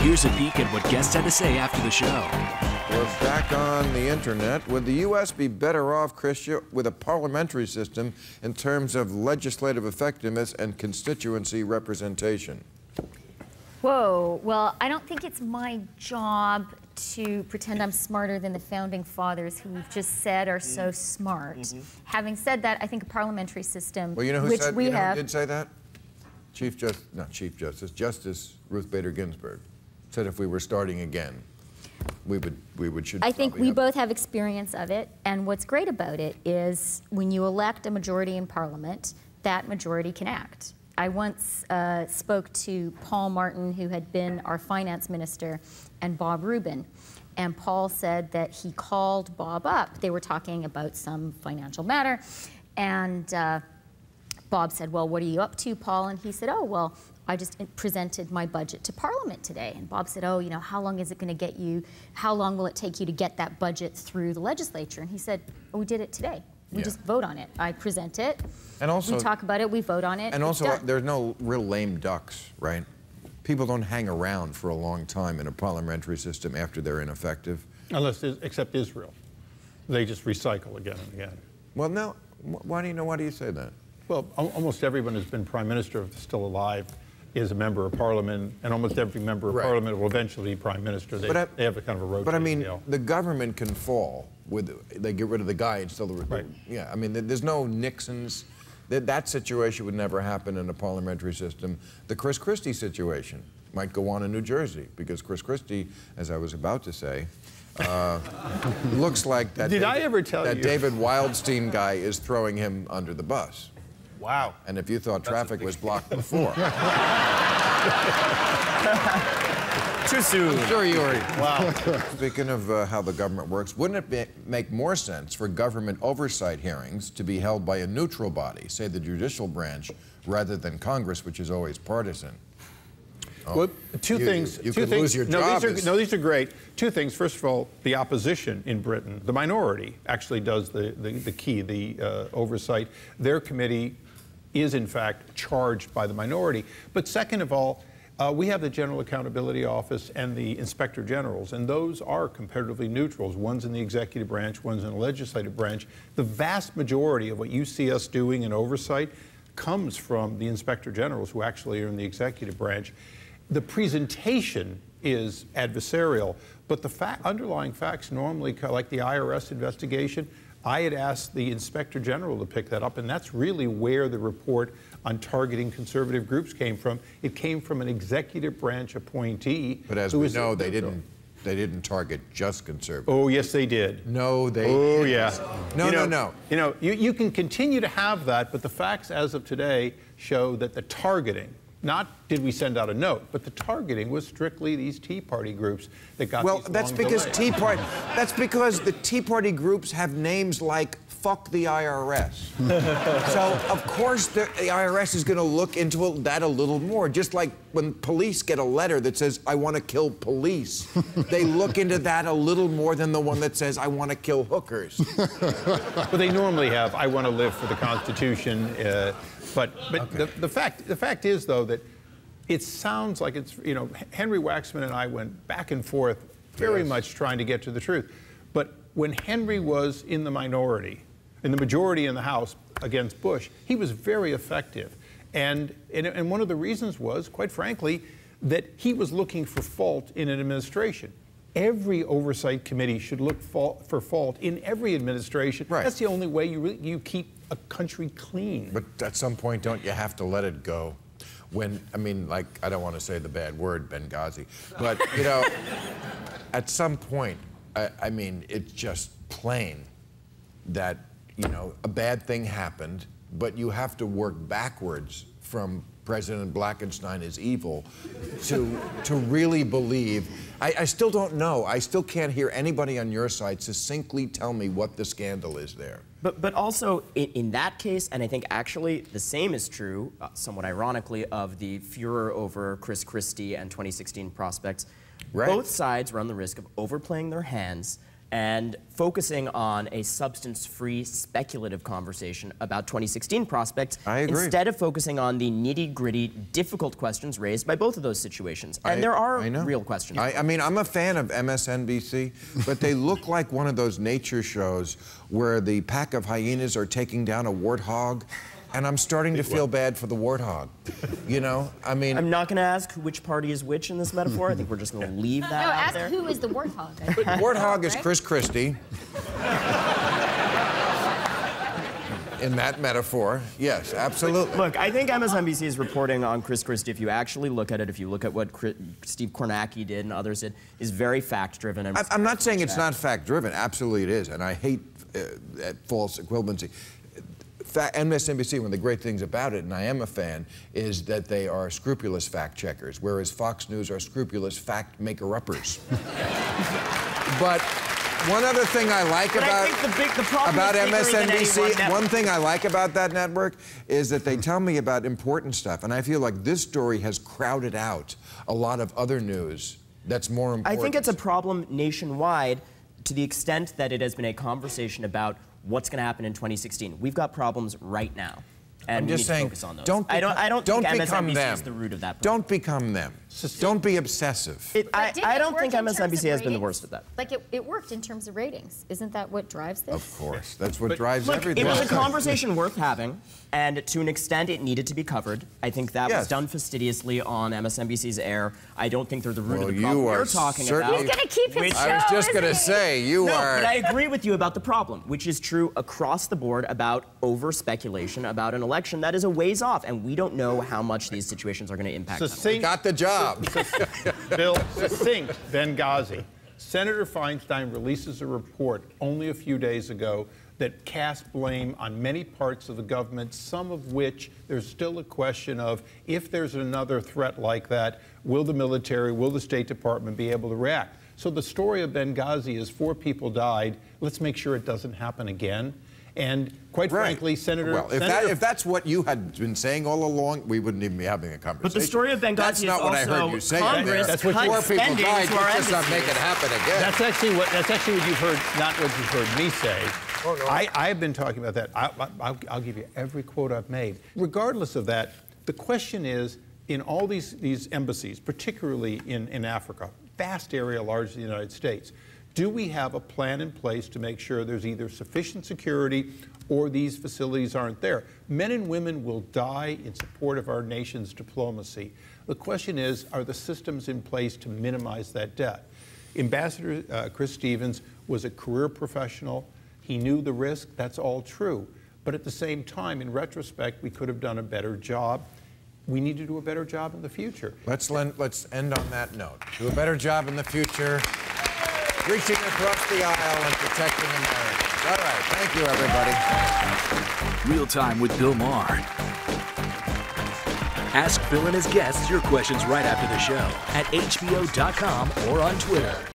Here's a peek at what guests had to say after the show. We're back on the internet. Would the U.S. be better off, Chrystia, with a parliamentary system in terms of legislative effectiveness and constituency representation? Whoa, well, I don't think it's my job to pretend I'm smarter than the founding fathers who we've just said are so mm-hmm. smart. Mm-hmm. Having said that, I think a parliamentary system, Well, you know who which said, we you know who have, did say that? Chief Justice, not Chief Justice, Justice Ruth Bader Ginsburg said if we were starting again, we would, we would, should I think we have- both have experience of it, and what's great about it is when you elect a majority in parliament, that majority can act. I once uh, spoke to Paul Martin, who had been our finance minister, and Bob Rubin. And Paul said that he called Bob up. They were talking about some financial matter. And uh, Bob said, Well, what are you up to, Paul? And he said, Oh, well, I just presented my budget to Parliament today. And Bob said, Oh, you know, how long is it going to get you? How long will it take you to get that budget through the legislature? And he said, oh, We did it today. We Yeah. just vote on it. I present it. And also- we talk about it. We vote on it. And also, done. there's no real lame ducks, right? People don't hang around for a long time in a parliamentary system after they're ineffective. Unless, except Israel. They just recycle again and again. Well, no. wh- Why do you know? Why do you say that? Well, almost everyone who's been prime minister, if they're still alive, is a member of parliament, and almost every member of Right. parliament will eventually be prime minister. They, But I- they have a kind of a rotating But I mean, deal. the government can fall with they get rid of the guy and still the Right. yeah. I mean, there's no Nixons. That, that situation would never happen in a parliamentary system. The Chris Christie situation might go on in New Jersey because Chris Christie, as I was about to say, uh, looks like that. Did I ever tell that you- David Wildstein guy is throwing him under the bus? Wow. And if you thought traffic was blocked before, Too soon. sure you were. Wow. Speaking of uh, how the government works, wouldn't it be, make more sense for government oversight hearings to be held by a neutral body, say the judicial branch, rather than Congress, which is always partisan? Well, two You- things. you two could things. lose your no, job These are, as- no, these are great. Two things. First of all, the opposition in Britain, the minority, actually does the, the, the key, the uh, oversight. Their committee is, in fact, charged by the minority. But second of all, uh, we have the General Accountability Office and the Inspector Generals, and those are comparatively neutrals. One's in the executive branch, one's in the legislative branch. The vast majority of what you see us doing in oversight comes from the Inspector Generals, who actually are in the executive branch. The presentation is adversarial, but the underlying facts normally, like the IRS investigation, I had asked the Inspector General to pick that up, and that's really where the report on targeting conservative groups came from. It came from an executive branch appointee. But as we know, they didn't. They didn't target just conservatives. Oh, yes, they did. No, they. Oh, didn't. yeah. No, You no, no. You know, you, you can continue to have that, but the facts as of today show that the targeting, not did we send out a note, but the targeting was strictly these Tea Party groups that got Well, that's because delays. Tea Party. That's because the Tea Party groups have names like "fuck the IRS." so of course the, the IRS is going to look into it- that a little more. Just like when police get a letter that says "I want to kill police," they look into that a little more than the one that says "I want to kill hookers." But they normally have, I want to live for the Constitution. Uh, but but the, the, fact, the fact is, though, that it sounds like it's, you know, Henry Waxman and I went back and forth very Yes. much trying to get to the truth. But when Henry was in the minority, in the majority in the House against Bush, he was very effective. And, and, and one of the reasons was, quite frankly, that he was looking for fault in an administration. Every oversight committee should look fault, for fault in every administration. Right. That's the only way you, really, you keep a country clean. But at some point, don't you have to let it go? When, I mean, like, I don't want to say the bad word, Benghazi, but, you know, at some point, I, I mean, it's just plain that, you know, a bad thing happened, but you have to work backwards from President Blackenstein is evil to, to really believe. I, I still don't know. I still can't hear anybody on your side succinctly tell me what the scandal is there. But, but also, in, in that case, and I think actually the same is true, uh, somewhat ironically, of the furor over Chris Christie and 2016 prospects. Right. Both sides run the risk of overplaying their hands and focusing on a substance-free, speculative conversation about 2016 prospects I agree. instead of focusing on the nitty-gritty, difficult questions raised by both of those situations. And I- there are real questions. I, I mean, I'm a fan of MSNBC, but they look like one of those nature shows where the pack of hyenas are taking down a warthog, and I'm starting to feel bad for the warthog. You know, I mean, I'm not going to ask which party is which in this metaphor. I think we're just going to leave that No, out ask there. who is the warthog. I think. warthog is Chris Christie. In that metaphor, yes, absolutely. Look, I think MSNBC is reporting on Chris Christie. If you actually look at it, if you look at what Chris, Steve Kornacki did and others did, is very fact-driven. and I- I'm not saying it's not fact driven. Absolutely, it is, and I hate uh, false equivalency. Fa- MSNBC, one of the great things about it, and I am a fan, is that they are scrupulous fact checkers, whereas Fox News are scrupulous fact maker uppers. but one other thing I like But I about think the big- the about is bigger than any MSNBC, one thing I like about that network is that they tell me about important stuff, and I feel like this story has crowded out a lot of other news that's more important. I think it's a problem nationwide to the extent that it has been a conversation about what's going to happen in 2016. We've got problems right now. And I'm just saying, focus on those. don't I don't. become- I don't, don't think become MSNBC them. is the root of that. Problem. Don't become them. Don't be obsessive. It, I, I don't think MSNBC has been the worst at that. Like it, it worked in terms of ratings. Isn't that what drives this? Of course, that's what drives Look, everything. it was a conversation worth having, and to an extent, it needed to be covered. I think that Yes. was done fastidiously on MSNBC's air. I don't think they're the root Well, of the you problem are we're talking certainly- about. He's gonna keep his Which- show. I was just going to say, you No, are. but I agree with you about the problem, which is true across the board about over speculation about an election that is a ways off, and we don't know how much these situations are going to impact. us. Succinct, got the job. Bill, succinct Benghazi. Senator Feinstein releases a report only a few days ago that casts blame on many parts of the government, some of which there's still a question of if there's another threat like that, will the military, will the State Department be able to react? So the story of Benghazi is four people died. Let's make sure it doesn't happen again. And quite Right. frankly, Senator. Well, if, that, if that's what you had been saying all along, we wouldn't even be having a conversation. But the story of Benghazi That's is not what I also heard you say. Congress That's what four people spending died. to our Let's just not make it happen again. That's actually what that's actually what you've heard, not what you've heard me say. Oh, I, I've been talking about that. I, I, will I'll give you every quote I've made. Regardless of that, the question is in all these, these embassies, particularly in, in Africa, vast area, large as the United States, do we have a plan in place to make sure there's either sufficient security or these facilities aren't there? Men and women will die in support of our nation's diplomacy. The question is, are the systems in place to minimize that death? Ambassador uh, Chris Stevens was a career professional. He knew the risk. That's all true. But at the same time, in retrospect, we could have done a better job. We need to do a better job in the future. Let's, len- let's end on that note. Do a better job in the future, reaching across the aisle and protecting Americans. All right, thank you, everybody. Real time with Bill Maher. Ask Bill and his guests your questions right after the show at HBO.com or on Twitter.